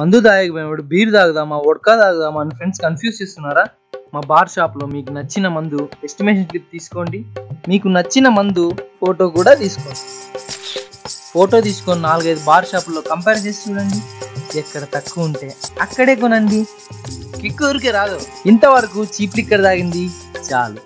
మందు తాగకపోయినప్పుడు beer తాగుదామా vodka తాగుదామా అని friends confuse చేస్తున్నారా? మా బార్ షాప్లో మీకు నచ్చిన మందు ఎస్టిమేషన్ క్లిప్ తీసుకోండి. మీకు నచ్చిన మందు ఫోటో కూడా తీసుకోండి. ఫోటో తీసుకొని నాలుగైదు బార్ షాపుల్లో కంపేర్ చేసి చూడండి. ఎక్కడ తక్కువ ఉంటే అక్కడే కొనండి. కిక్ ఊరికే రాదు. ఇంతవరకు చీప్ లిక్కర్ తాగింది చాలు.